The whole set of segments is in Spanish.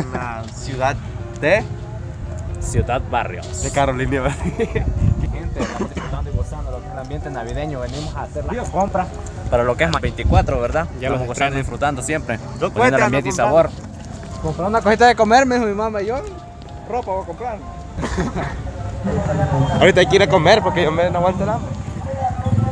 en la ciudad de, Ciudad Barrios. de Carolina. Gente, estamos disfrutando y gozando lo que es el ambiente navideño. Venimos a hacer la compra para lo que es más 24, ¿verdad? Ya Estamos los gozando disfrutando siempre. Cuenta, el no ambiente y comprar. sabor. Comprar una cosita de comer, me dijo mi mamá. y Yo, ropa voy a comprar. Ahorita hay que ir a comer porque yo me no aguanto el hambre.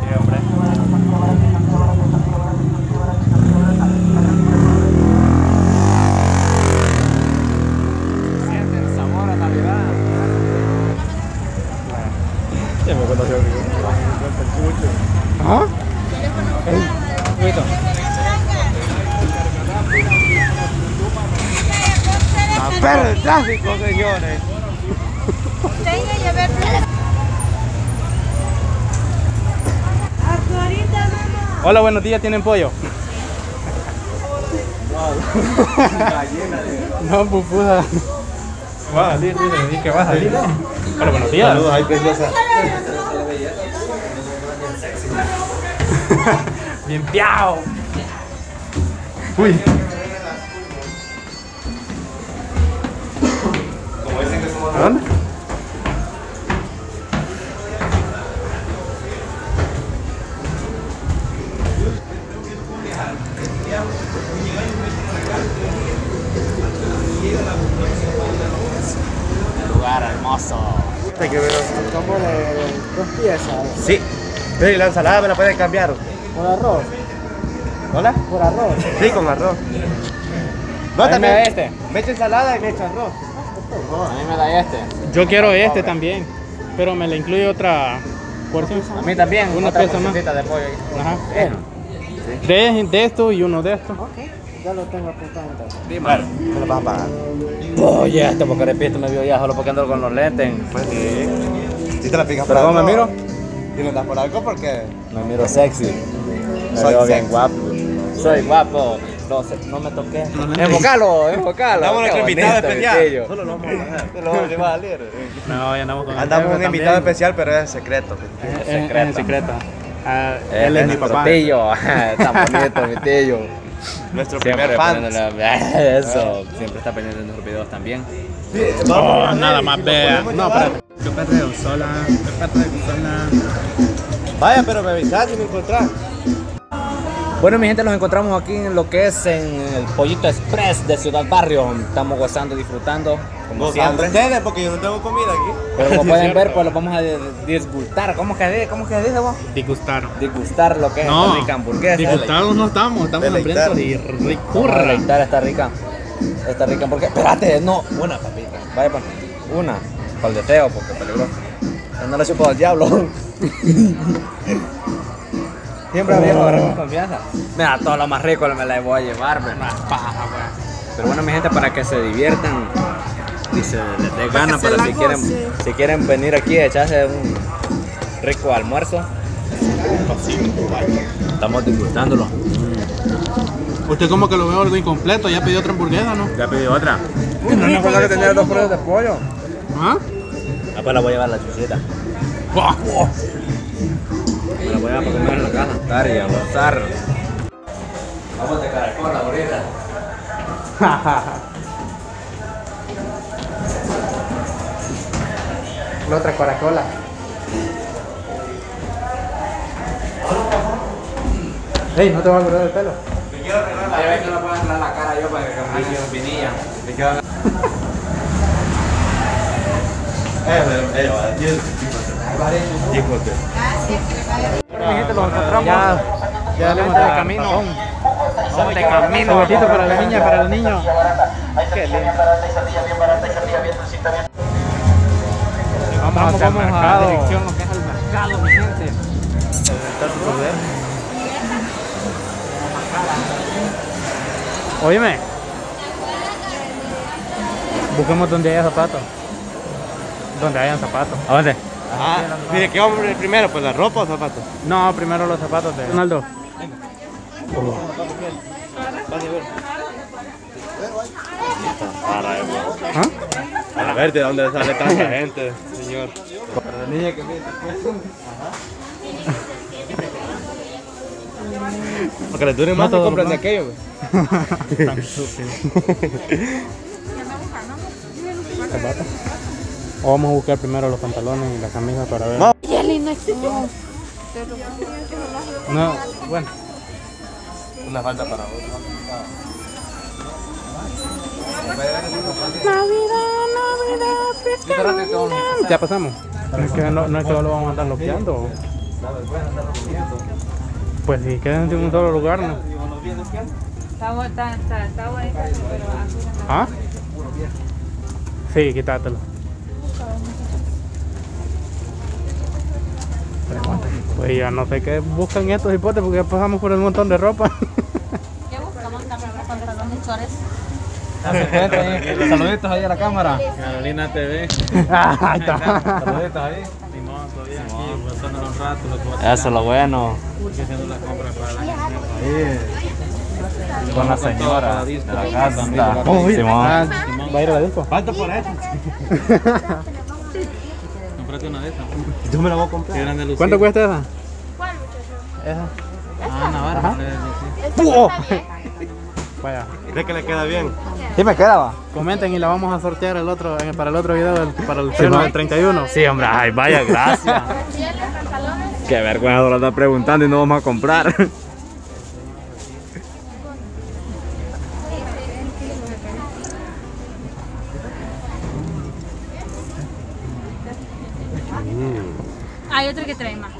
Sí, hombre. Sienten sabor a Navidad. ¿Ah? Señores. Hola, buenos días, ¿tienen pollo? no, pupuda. Va a salir, dice, dice que va a salir. Hola, buenos días. Saludos, ay, preciosa. Bien piao. Uy. ¿A dónde? Lugar hermoso. Hay que ver. Como de dos piezas, Sí. Pero ¿y la ensalada me la pueden cambiar. por arroz, ¿Hola? por arroz. Sí, con arroz. No, me también. da este. Me echa ensalada y me echa arroz. A mí me da este. Yo quiero este también, pero me le incluye otra porción. A mí también. Una otra pieza más. de pollo. Ajá. Eh, De, de esto y uno de estos. Ok, ya lo tengo apuntado entonces. Dime. Me lo vas a pagar. Oye, este porque repito me vio ya solo porque ando con los lentes. Pues sí. Si te la picas ¿Pero por cómo me miro? Y no das por algo porque. Me miro sexy. Me Soy veo bien guapo. Soy guapo. No, no me toqué. Enfocalo, enfocalo. Andamos Qué nuestro invitado especial. Solo lo vamos a. Solo salir. No, ya andamos con Andamos un invitado también. especial, pero es secreto. Es, secreto. Ah, Eh, él es mi papá. Tillo. Tan bonito, mi tío. Nuestro Siempre primer fan. Eso. Siempre está pendiente de nuestros videos también. Oh, nada más vea. No, espérate. Qué perreo sola, qué perreo sola. Vaya, pero me avisás si me encontrás. Bueno, mi gente, nos encontramos aquí en lo que es en el Pollito Express de Ciudad Barrio. Estamos gozando, disfrutando, como Gozando siempre. ustedes porque yo no tengo comida aquí. Pero como Sí, pueden ver, pues lo vamos a disgustar. ¿Cómo que dice? ¿Cómo que dice vos? Disgustar. Disgustar lo que es No, esta rica hamburguesa. disgustados no estamos, estamos hambrientos y ricurra. deleitar esta rica. Esta rica hamburguesa. Espérate, no. Una papita. Vaya, pues. Una. Para el deseo, porque peligroso. No le chupo al diablo. Siempre había con confianza. Mira, todo lo más rico me la voy a llevar, me. Pero bueno, mi gente, para que se diviertan y se les dé ganas, pero si quieren, si quieren venir aquí a echarse un rico almuerzo, estamos disfrutándolo. Usted como que lo veo algo incompleto, ya pidió otra hamburguesa, ¿no? ¿Ya pidió otra? No nos falta que tener dos pruebas de pollo. ¿Ah? Ah, pues la voy a llevar a la chuchita. Me la voy a comer en la casa. Estar y a gozar. Vamos de caracol ahorita. La otra Coca-Cola. Ey, no te va a correr el pelo. Ya ves que no puedo arreglar la cara yo para que me un pinilla. Mi gente, los encontramos. Ya, ya le de camino. Son de camino. Juguetito para la niña, para el niño. Qué lindo. Vamos, hacia el mercado. dirección lo que es el mercado, mi gente. Óyeme. Busquemos donde haya zapatos. Donde hayan zapatos. ¿A dónde? Ah, mire, ¿qué vamos primero? ¿Pues la ropa o zapatos? No, primero los zapatos de Ronaldo. ¿Ah? A ver, ¿de dónde sale tanta gente, señor? Porque les dure más, No compran de aquello, güey. Tan estúpido. O vamos a buscar primero los pantalones y la camisa para ver. No. No bueno. Una falta para vos. Navidad, Navidad, fresca Navidad. Ya pasamos. No es que no, no es que lo vamos a andar bloqueando. Pues si quedan en un solo lugar, ¿no? Está, está, está, está bonita, pero así no. ¿Ah? Sí, quítatelo. Pues ya no sé qué buscan estos hipotes porque ya pasamos por un montón de ropa. ¿Qué buscamos? Pantalones chores. Saluditos ahí a la cámara. Carolina TV. Ah, Ahí está. Saluditos ahí. Simón, todavía aquí, pasando un rato, lo que Eso es lo bueno. estoy haciendo la compra para la gente. Con la señora de la casa. Oh, Simón. ah, ¿Va a ir a la disco? Falta por eso. Una de esas. Yo me la voy a comprar. Qué. ¿Cuánto cuesta esa? ¿Cuál, muchacho? Esa. Ah, Navarra. Ajá. vale, Vaya. sí. ¿Crees que le queda bien? Sí me queda, va. Comenten y la vamos a sortear el otro, en- para el otro video, para el pleno del 31. Sí, hombre, ay, vaya, gracias. Qué vergüenza lo anda preguntando y no vamos a comprar. Hay otro que trae más.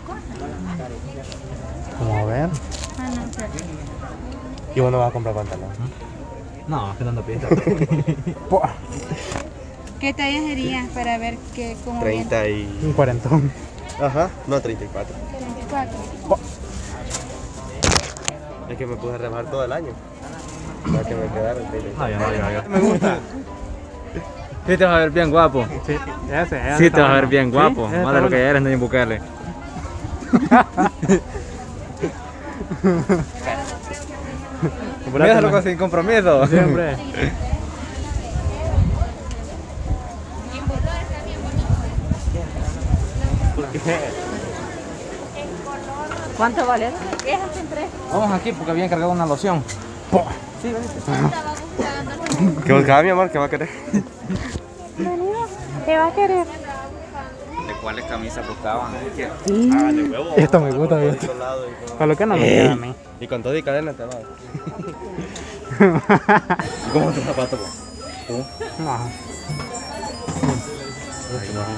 Vamos a ver. Ah, no. ¿Y vos no vas a comprar pantalón? No, que no ando pista. ¿Qué talla sería para ver qué, cómo viene? 30 y... Un cuarentón. Ajá, no 34. 34. Es que me puse a rebajar todo el año. Para que me quedara el pelo. No, yo no, yo, yo. Me gusta. Sí te vas a ver bien guapo. Sí, ese, ese Sí te vas a ver bien Sí, guapo. ese Más de lo que bueno. eres, Nayib Bukele. Apúrate, sin compromiso. Siempre. ¿Cuánto vale? Es en tres. Vamos aquí porque había encargado una loción. ¿Qué buscaba mi amor? ¿Qué va a querer? ¿Qué va a querer? ¿De cuáles camisas buscaban? Ah, de huevo. Esto me gusta, con- Para lo que no me queda a mí. Y con todo y cadena te va. ¿Y cómo tu zapato? No.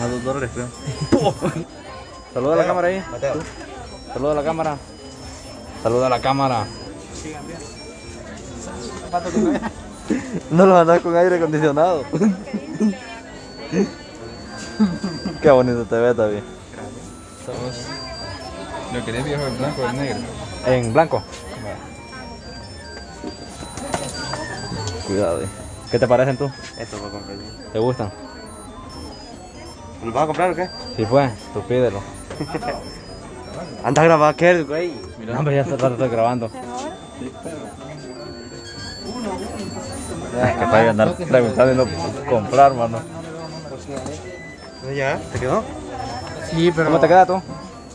A dos dólares, creo. Saluda a la cámara ahí. Mateo. Saluda a la cámara. Saluda a la cámara. No lo andas con aire acondicionado. Qué bonito te ve también. ¿Lo querés viejo en blanco o en negro? En blanco. Cuidado. eh. ¿Qué te parecen tú? Esto voy a comprar yo. ¿Te gustan? ¿Lo vas a comprar o qué? Sí, pues, tú pídelo. Anda a grabar aquel, güey. No, hombre, ya rato estoy grabando. Es que para andar preguntando y no comprar, mano. ¿Ya? ¿Te quedó? Sí, pero... ¿Cómo te queda tú?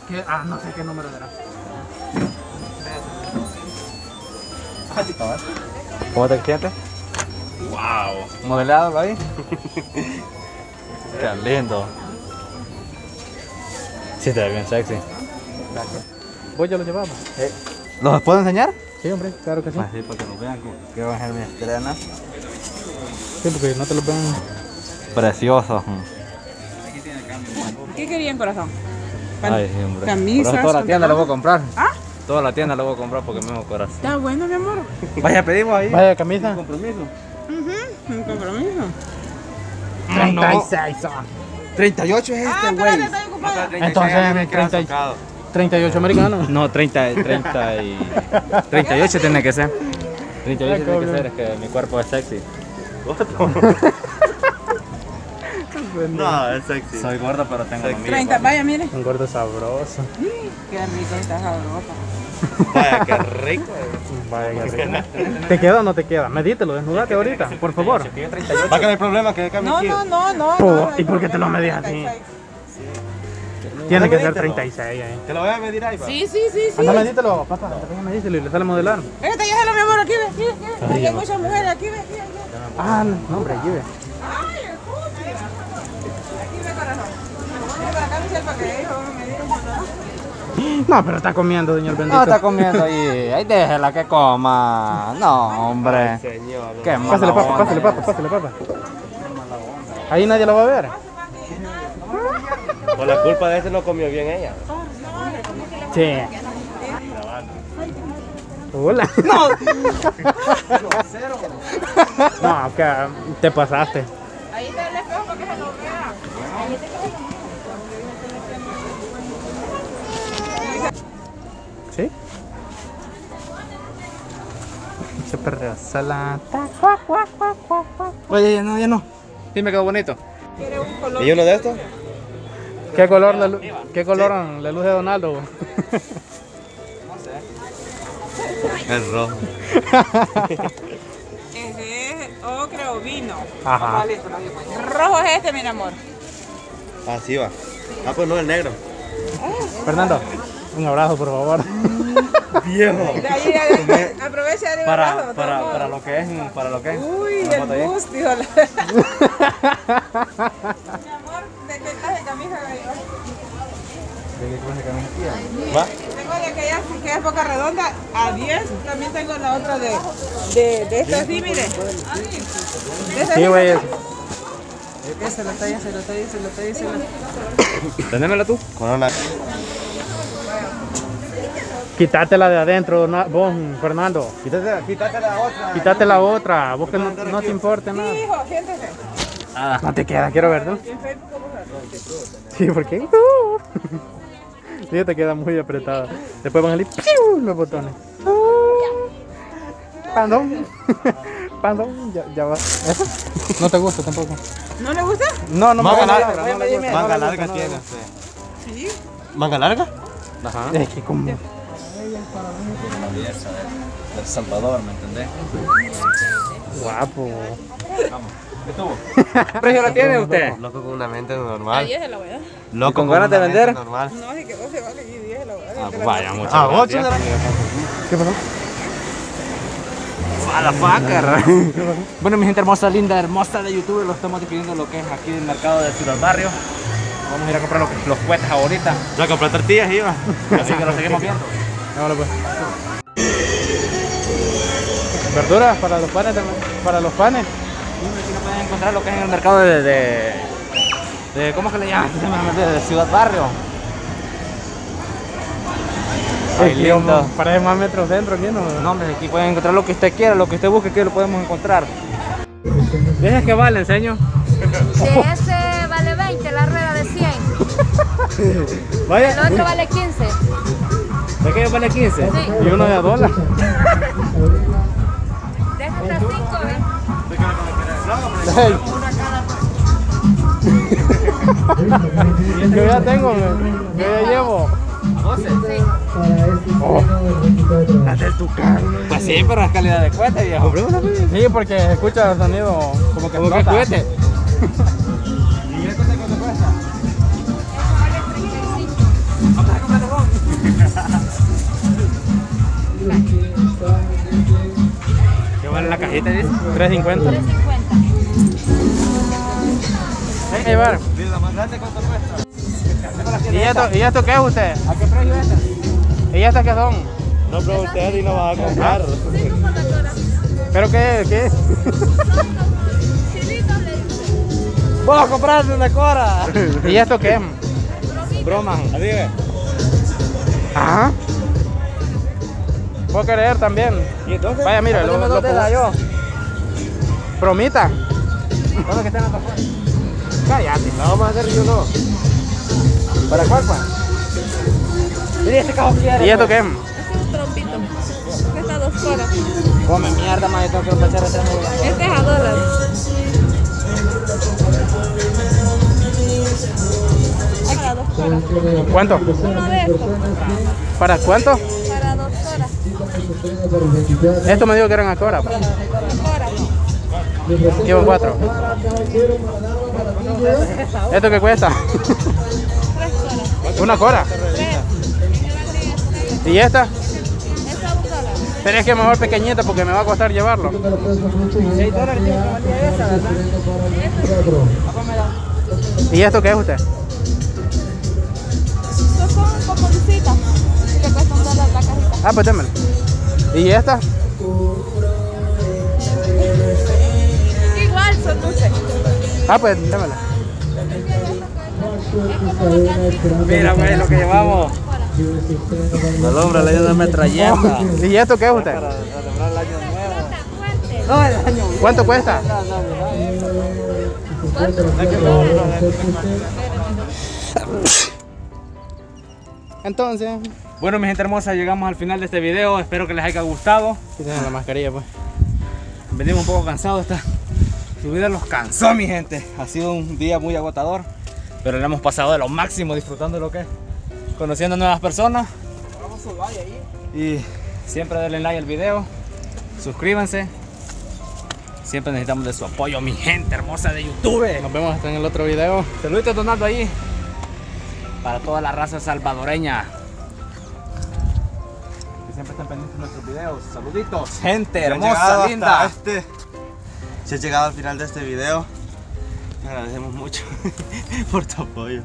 ¿Qué? Ah, no sé qué número era. ¿Cómo te sientes? ¡Wow! ¿Modelado ahí? Qué lindo. Sí, te ve bien sexy. ¿Vos ya lo llevamos? ¿Los puedo enseñar? Sí, hombre, claro que sí. sí, para que lo vean. Que van a ser mi estrena. Sí, porque no te lo ven. Precioso. ¿Qué querían, corazón? Ay, hombre. camisas, Por eso toda la tienda la voy a comprar. ¿Ah? Toda la tienda la voy a comprar porque me hago corazón. Está bueno, mi amor. Vaya, pedimos ahí. Vaya camisa. compromiso. Un compromiso. 36 son. 38 es Ah, este, güey. Entonces, 30 38 americanos. No, 30, 30 y... 38 tiene que ser. 38 tiene que ser, es que mi cuerpo es sexy. No, es sexy. Soy gordo, pero tengo lo mío. 30, vaya, mire. Un gordo sabroso. Qué rico está sabroso. Vaya, qué rico. Vaya, qué rico. ¿Te queda o no te queda? Medítelo, desnudate ahorita, por favor. Va a quedar el problema que No, no, no, no. Po, no, ¿y por qué te lo no, medías así? 36. Tiene que ser Medítelo. 36 ahí. Te lo voy a medir ahí, pa. Sí, sí, sí, sí. Anda, medítelo, papá. Anda, medítelo y le sale a modelar. Fíjate, llévalo, mi amor, aquí, ve, aquí, ve, aquí, ve. Aquí hay muchas mujeres, aquí, ve, aquí, aquí. Ah, no, hombre, allí ve. Ay, el culo. para que ellos me digan, ¿no? Pero está comiendo, señor bendito. No, está comiendo ahí. Ahí déjela que coma. No, hombre. Señor. Qué mala Pásale papa, pásale papa, pásale papa. Ahí nadie lo va a ver. Por la culpa de ese no comió bien ella. Sí. Hola. No. no, que te pasaste. Ahí está el espejo para que se lo vea. Se perdió sala. Oye, ya no, ya no. Sí, me quedó bonito. Un color. ¿Y uno de estos? ¿Qué color lu- ¿qué color le luce a Donaldo? El rojo. Ese es ocre o vino. Ajá. Rojo es este, mi amor. Así va. Ah, pues no, el negro. Fernando, un abrazo por favor. Viejo. De ahí, aprovecha de Para, para, todo. para lo que es, para lo que es. Uy, el foto ahí. bus, dijo la... Mi amor, ¿de qué clase de camisa ¿Va? Tengo de aquella que es boca redonda a 10. También tengo la otra de, de, de esta así, mire. De Sí, güey. Esa la talla, se la talla, se la talla, se la Ténemela tú. Corona. Quítate la de adentro, na- vos, Fernando. Quítate, quítate la otra. Quítate la otra, vos que no, no te importe nada. Hijo, siéntese. No te queda, quiero verlo. En Facebook, ¿cómo se Sí, ¿por qué? Sí, te queda muy apretada. Después van a salir ¡piu! los botones. Pandón. Pandón, ya, ya va. ¿Eso? No te gusta tampoco. ¿No le gusta? No, no Manga me larga, gusta, no le gusta, no Manga le larga no le tiene. Sí. ¿Manga larga? Ajá. Es que como... El Salvador, ¿me entendés? Guapo. ¿Qué precio la tiene usted? Loco con una mente normal. se la voy a dar. Loco con ganas de vender? Normal. No, es que 12 vale y 10 la voy a dar. Ah, vaya, muchas Ah, ocho gracias. ¿Qué pasó? Motherfucker. bueno, mi gente hermosa, linda, hermosa de YouTube, lo estamos despidiendo lo que es aquí el mercado de Ciudad Barrio. Vamos a ir a comprar los, los cohetes ahorita, Ya compré tortillas, iba. así que lo seguimos viendo. Vámonos pues. Verduras para los panes también. Para los panes. Aquí no pueden encontrar lo que es en el mercado de... de, de- ¿Cómo que le llaman? De, de Ciudad Barrio. Ay, Ay, lindo. Parece más metro centro aquí, ¿no? No, hombre, aquí pueden encontrar lo que usted quiera, lo que usted busque, que lo podemos encontrar. Deja que vale, enseño. De ese vale 20, la rueda de 100. El Vaya, otro vale 15. ¿De qué vale 15? Sí. Y uno de a dólar. Deja hasta 5, ¿ves? Yo ya tengo, yo ya llevo. Pues sí, pero es calidad de cohete, viejo. Sí, porque escucha el sonido como que Como que explota. cohete. la cajita, dice? 350. 350. Ven a llevar. ¿Y esto, ¿Y esto qué es usted? ¿A qué precio es? ¿Y estas qué son? No pregunté y no vas a comprar. ¿Pero qué es? ¿Qué es? Dice. ¡Vos a comprarte una cora! ¿Y esto qué es? Broma. Así que. Ajá. Puedo creer también. ¿Y entonces? Vaya, mira, lo, lo te da yo? Bromita. ¿Dónde que están afuera? Cállate. La vamos a hacer yo no. ¿Para cuál, pa? Mira, este cajo quiere. ¿Y esto qué es? Este es un trompito. Cuesta dos horas. Come mierda, ma, yo tengo que empezar a hacer Este es a dólar. Para dos horas. ¿Cuánto? Uno de estos. ¿Para cuánto? Esto me dijo que eran Acora. Pues. Llevo cuatro. ¿Esto qué cuesta? ¿Una cora? ¿Y esta? Pero es que mejor pequeñita porque me va a costar llevarlo. ¿Y esto qué es usted? Estos son como que cuestan dólar la. Ah, pues démela. ¿Y esta? Igual son dulces. Ah, pues démela. Mira, güey, lo que llevamos. El hombre le dio una metralleta. ¿Y esto qué es usted? ¿Cuánto cuesta? Entonces, Bueno, mi gente hermosa, llegamos al final de este video. Espero que les haya gustado. quiten la mascarilla, pues. Venimos un poco cansados. Esta subida los cansó, mi gente. Ha sido un día muy agotador. Pero le hemos pasado de lo máximo disfrutando de lo que es. Conociendo nuevas personas. Y siempre denle like al video. Suscríbanse. Siempre necesitamos de su apoyo, mi gente hermosa de YouTube. Nos vemos hasta en el otro video. Saluditos Donaldo ahí. Para toda la raza salvadoreña. Están pendientes de nuestros videos. Saluditos, gente Si hermosa, linda. Este, si has llegado al final de este video, te agradecemos mucho por tu apoyo.